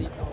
Cuidadito.